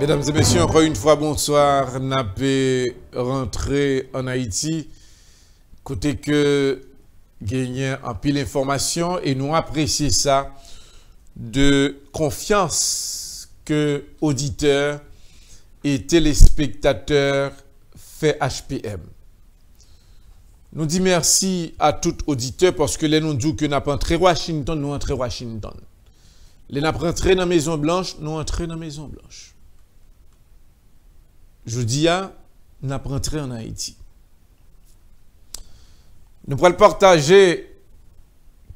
Mesdames et messieurs, encore une fois, bonsoir. Napé rentré en Haïti. Côté que gagner en pile d'informations et nous apprécier ça de confiance que auditeurs et téléspectateurs fait HPM. Nous disons merci à tout auditeur parce que les nous disons que nous avons entré Washington, nous entré Washington. Les nous entré dans la Maison Blanche, nous entré dans la Maison Blanche. Je dis à, nous en Haïti. Nous allons partager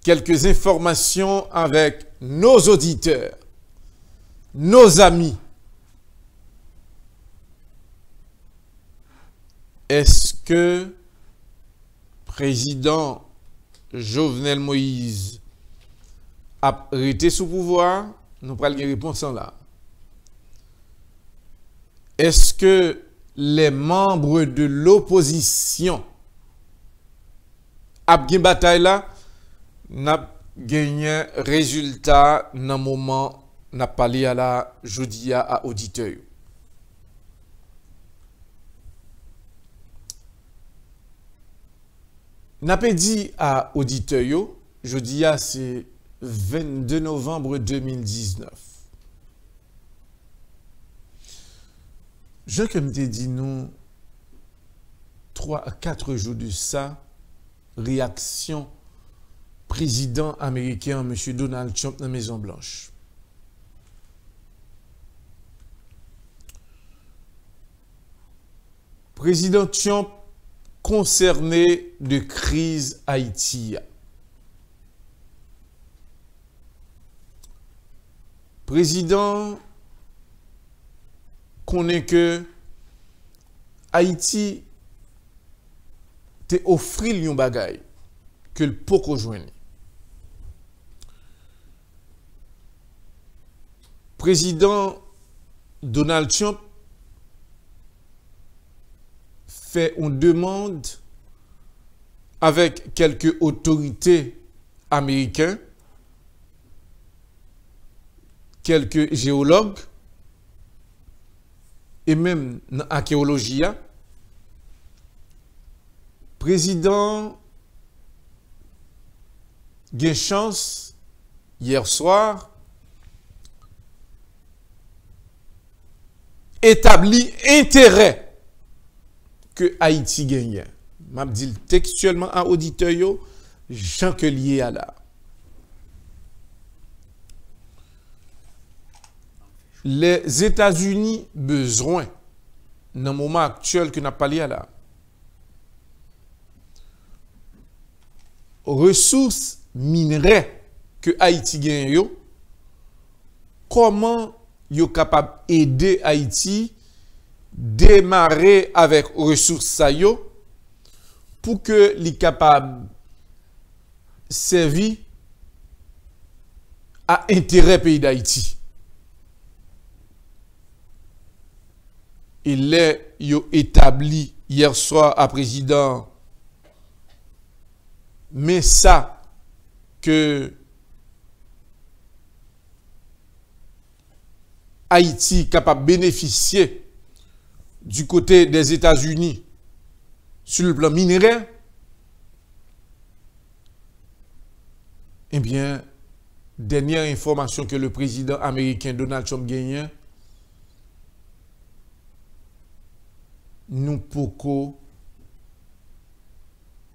quelques informations avec nos auditeurs, nos amis. Est-ce que président Jovenel Moïse a été sous pouvoir? Nous prenons une réponse en là. est-ce que les membres de l'opposition ap gen batay la nap genyen rezultat nan mouman nap pale ya la jodi ya a audite yo. Nap e di a audite yo, jodi ya se 22 novembre 2019. Je comme te dit nous 3 à 4 jours de ça réaction président américain, M. Donald Trump, dans la Maison-Blanche. Président Trump concerné de crise Haïti. Président connaît que Haïti te offrir yon bagay que le peut rejoindre. Président Donald Trump fait une demande avec quelques autorités américaines, quelques géologues et même dans l'archéologie président a chance hier soir établi intérêt que Haïti gagne. Je dit textuellement à auditeur, Jean que lié à là. les États-Unis besoin nan mouman aktuel ki nap pali ala. Resous minre ke Haiti gen yo, koman yo kapab ede Haiti demare avèk resous sa yo pou ke li kapab servi a entere peyi d'Haiti. Il est établi hier soir à président. Mais ça que Haïti capable de bénéficier du côté des États-Unis sur le plan minéraire, eh bien, dernière information que le président américain Donald Trump gagne, nous pouvons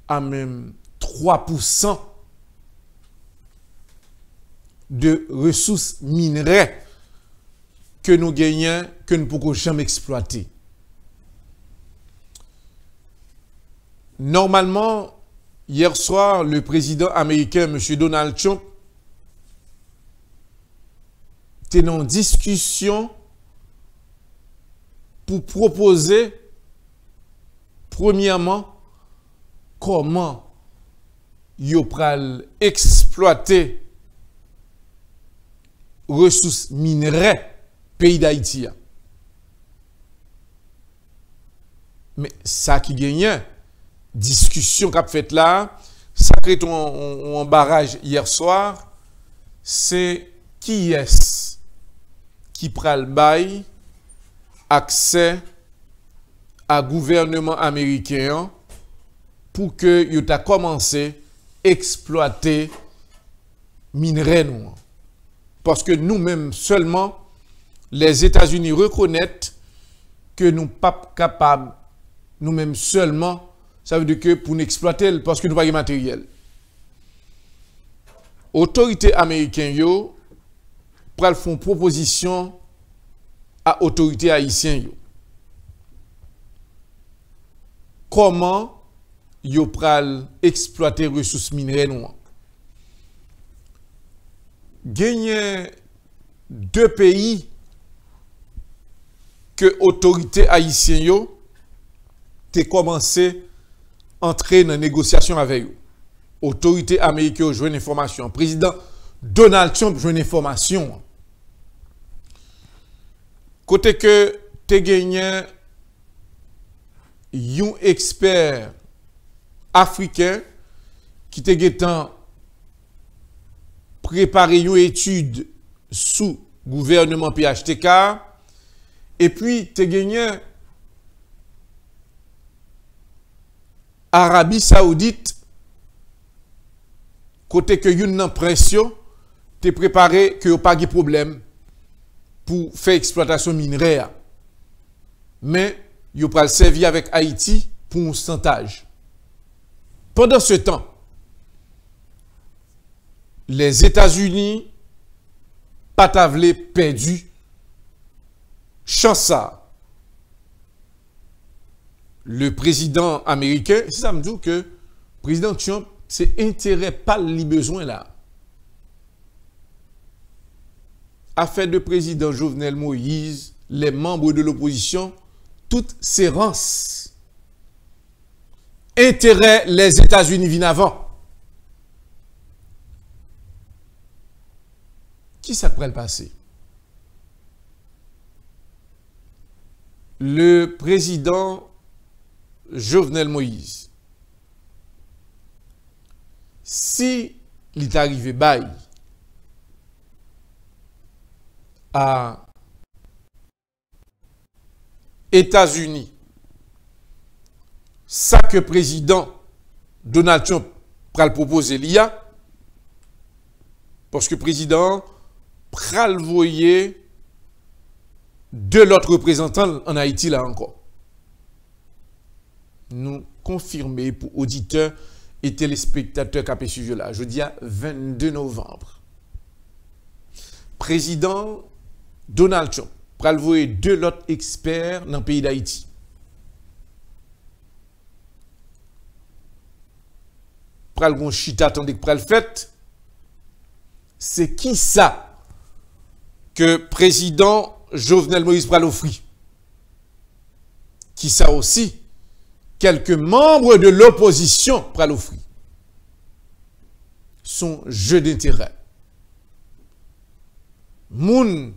à même 3% de ressources minerais que nous gagnons, que nous ne pouvons jamais exploiter. Normalement, hier soir, le président américain, M. Donald Trump, était en discussion pour proposer, premièrement, comment yo pral exploiter ressources minerais pays d'Haïti. Mais ça qui gagne, discussion qu'a fait là, ça crée un, barrage hier soir, c'est qui est qui pral bail accès à gouvernement américain pour que yo ta commencé exploiter minerais. Parce que nous-mêmes seulement, les États-Unis reconnaissent que nous pas capables, nous-mêmes seulement, ça veut dire que pour nous exploiter, parce que nous pas de matériel. Autorité américaine, yo, pral font proposition à autorité haïtienne. Yo. Comment yo pral exploiter ressources minerais noires? Gagner deux pays que autorité haïtienne yo te commencé entrer dans négociation avec eux. Autorité américaine joue une information. Président Donald Trump joue une information. Côté que tu gagné un expert africain qui te préparé une étude sous gouvernement PHTK et puis tu gagné Arabie Saoudite côté que une pression tu préparé que pas de problème pour faire exploitation mineure mais il pas servir avec Haïti pour un chantage pendant ce temps les États-Unis pas perdu chance le président américain, c'est ça me dit que président Trump, c'est intérêt pas le besoin là. Affaire de président Jovenel Moïse, les membres de l'opposition, toutes ces rances. Intérêt les États-Unis viennent avant. Qui ça le passer? Le président Jovenel Moïse, si il est arrivé bail à États-Unis, ça que président Donald Trump pral proposer l'IA, parce que président pral voyer de l'autre représentant en Haïti là encore nous confirmer pour auditeurs et téléspectateurs qui suivi là. Jeudi 22 novembre. Président Donald Trump pral deux autres experts dans le pays d'Haïti. Pral gon chita tandis que pral fait. C'est qui ça que président Jovenel Moïse pral? Qui ça aussi quelques membres de l'opposition l'offrir. Son jeu d'intérêt. Moun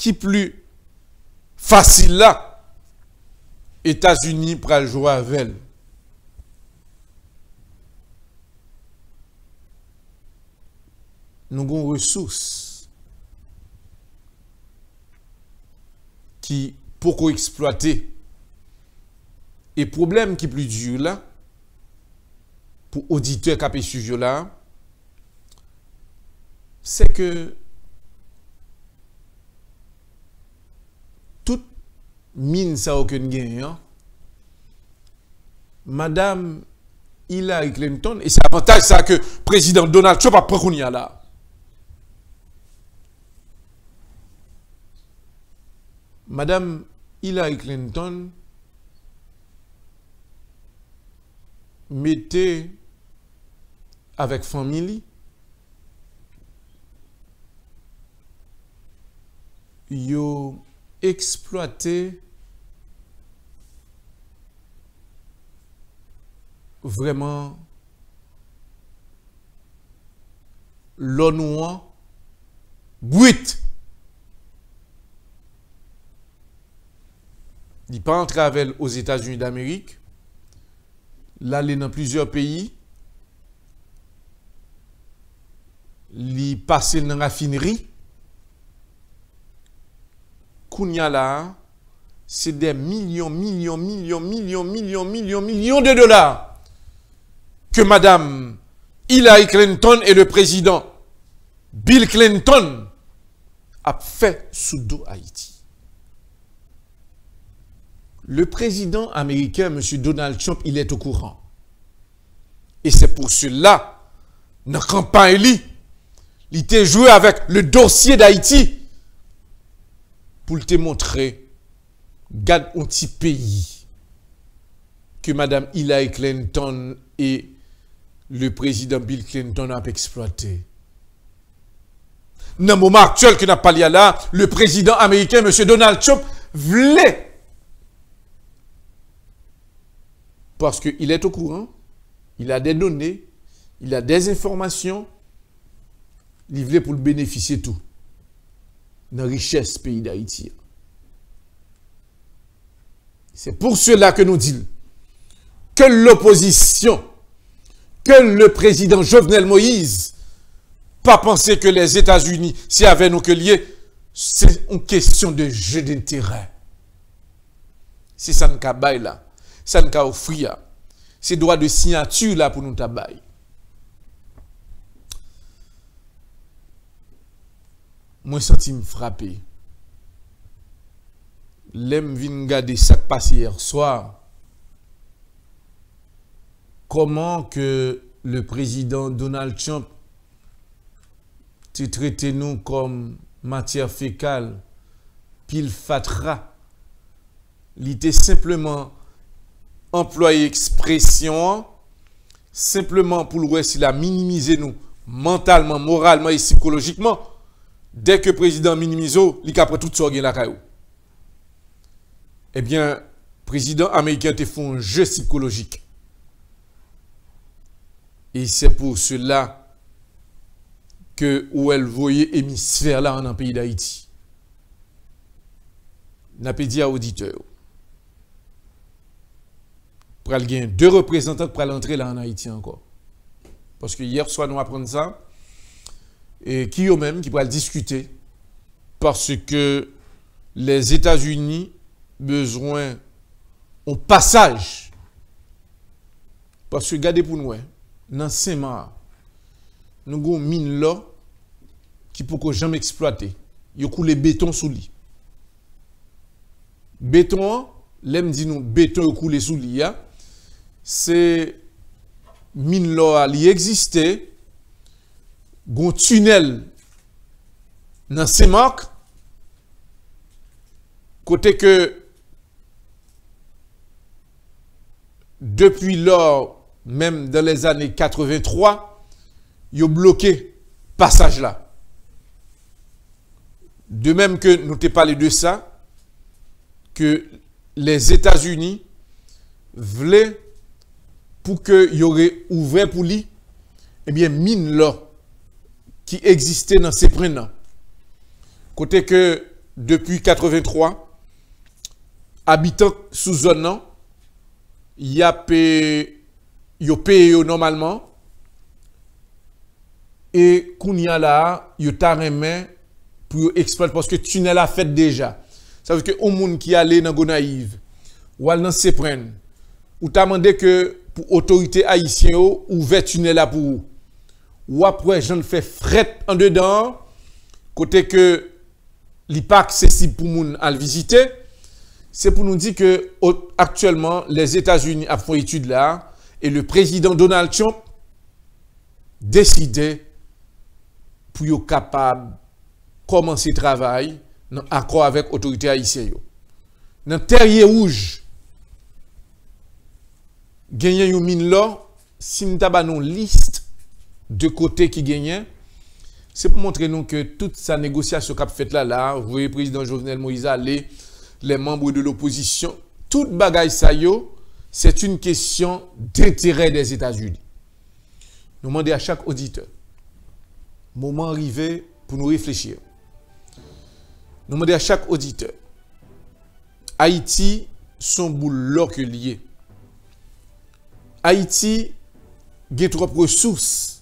qui plus facile là, États-Unis pral jouer avec elle. Nous avons ressources qui pour exploiter. Et problème qui plus dur là, pour auditeurs qui ont sujet là, c'est que mine ça aucun gain. Madame Hillary Clinton, et c'est avantage ça que président Donald Trump a pris là. Madame Hillary Clinton mettait avec famille yo exploité vraiment l'eau noire brute Il pas entrer avec aux États-Unis d'Amérique. L'aller dans plusieurs pays. Il passer dans la raffinerie. C'est des millions, millions, millions, millions, millions, millions, millions de dollars que Madame Hillary Clinton et le président Bill Clinton a fait sous dos Haïti. Le président américain, M. Donald Trump, il est au courant. Et c'est pour cela, notre campagne, il était joué avec le dossier d'Haïti pour te montrer, garde un petit pays que Mme Hillary Clinton et le président Bill Clinton ont exploité. Dans le moment actuel que n'a pas là, le président américain, M. Donald Trump, voulait Parce qu'il est au courant, il a des données, il a des informations, livrées pour le bénéficier tout. Dans la richesse pays d'Haïti. C'est pour cela que nous disons que l'opposition, que le président Jovenel Moïse, pas penser que les États-Unis, s'y avaient nous que liés, c'est une question de jeu d'intérêt. C'est ça ne là ça nous offrir. C'est droit de signature là pour nous tabailler. Moi, senti me frapper. L'aime vin garder ça passé hier soir. Comment que le président Donald Trump tu traité nous comme matière fécale, pile fatra? Il était simplement employer expression simplement pour le s'il a minimisé nous mentalement, moralement et psychologiquement. Dès que le président minimise, il a tout ça la caillou. Eh bien, le président américain te fait un jeu psychologique. Et c'est pour cela que où elle voyait là en pays d'Haïti. N'a pas dit à auditeur pral deux représentants pour entrer là en Haïti encore. Parce que hier soir, nous apprenons ça. Et qui eux-mêmes qui pourraient discuter. Parce que les États-Unis besoin un passage. Parce que regardez pour nous, hein, dans mars, nous avons mine là qui peut jamais exploiter. Il coulé béton sous lit. Béton, l'aime dit nous, béton coulé sous lit, hein c'est mine là li existait gon tunnel dans ces marques côté que depuis lors même dans les années 83 il a bloqué passage là de même que nous t'ai parlé de ça que les États-Unis voulaient pour que y aurait ouvert pour lui, eh bien, mine là, qui existait dans ces prénoms. Côté que, depuis 83, habitants sous zone, il y a payé, normalement, et qu'on y a là, il y a pour exploiter, parce que le tunnel a fait déjà. Ça veut dire que au monde qui allait dans Gonaïve, ou dans Sepren, ou t'a demandé que pour autorité haïtienne ouvert tunnel là pour. Ou après, j'en fais fret en dedans, côté que n'est pas accessible pour moun à le visiter. C'est pour nous dire que actuellement, les États-Unis ont fait étude là, et le président Donald Trump décidé pour être capable commencer travail en accord avec l'autorité haïtienne. Dans terrier rouge, gagner une mine là, si nous avons une liste de côtés qui gagnent, c'est pour montrer que toute sa négociation qu'a fait là, là, vous voyez, le président Jovenel Moïse aller, les membres de l'opposition, toute bagaille ça c'est une question d'intérêt des États-Unis. Nous demandons à chaque auditeur, moment arrivé pour nous réfléchir. Nous demandons à chaque auditeur, Haïti, son boulot que lié. Haïti a trop ressources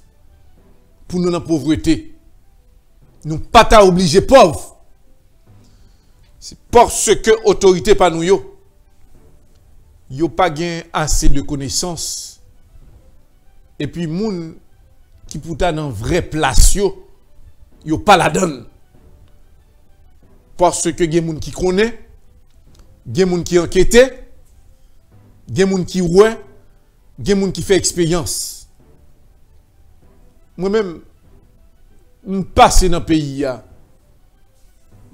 pour nous dans la pauvreté. Nous pas obligés pauvres. C'est parce que autorité pas nous yo. Yo pas assez de connaissances. Et puis moun qui pourtant dans vrai place yo, yo pas la donne. Parce que gen moun qui connaît, gen moun qui enquête, gen moun qui ouais, gen moun qui fait expérience. Moi-même, je passe dans le pays,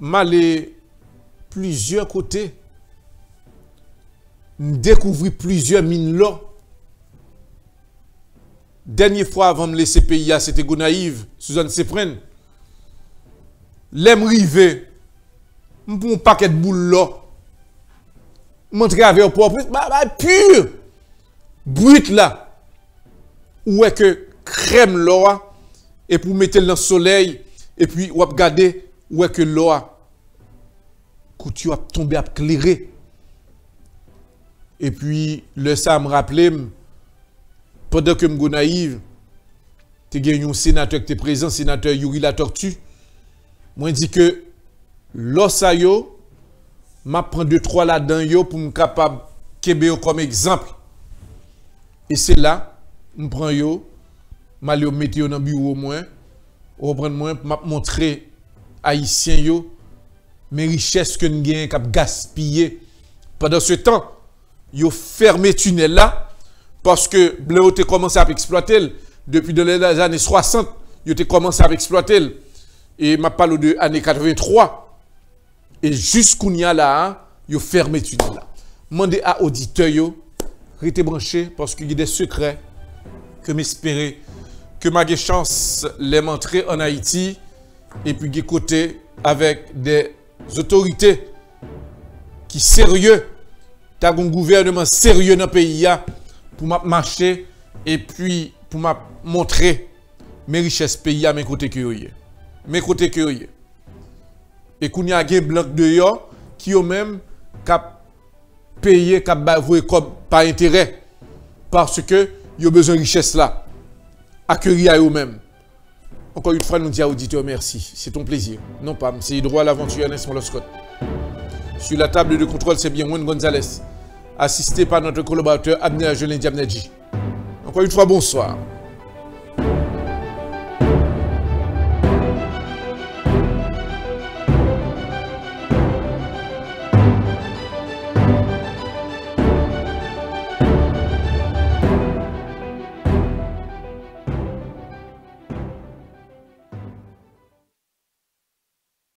je plusieurs côtés, je découvrir plusieurs mines là. Dernière fois avant de laisser pays, c'était Gonaïve, Suzanne Sepren. L'aime rivé, je un paquet de boules là. Montrer avec propre, bah, bah, pur. Brut là. Où est que crème l'eau et pour mettre dans le soleil et puis ou regarder où est que l'eau tu a tombé à clairer et puis le ça me rappelait pendant que je naïve tu as un sénateur qui était présent sénateur Yuri la tortue moi dit que ça yo m'a prend deux trois là-dedans pour me capable comme exemple. Et c'est là je prends yo je vais mettre dans bureau au moins, reprendre moins, montrer haïtien yo mes richesses que nous gagnons cap gaspiller. Pendant ce temps, yo fermé tunnel là parce que Bleu a commencé à exploiter depuis les années 60, yo a commencé à exploiter et m'a parlé de années 83 et jusqu'où y a là, yo fermé tunnel là. Mandez à auditeurs yo restez branchés parce qu'il y a des secrets que m'espérer que ma chance les montrer en Haïti et puis côté avec des autorités qui sérieux, tu as un gouvernement sérieux dans le pays pour marcher et puis pour montrer mes richesses pays à mes côtés que Mes côtés que Et qu'on y a des blocs de yo qui ont même cap payé cap comme par intérêt parce que a besoin de richesse là accueillir à eux-mêmes. Encore une fois, nous disons à auditeurs merci. C'est ton plaisir. Non pas, c'est droit à l'aventure Ernest Scott? Sur la table de contrôle, c'est bien Juan Gonzalez, assisté par notre collaborateur Abner Jolin Diamnedji. Encore une fois, bonsoir.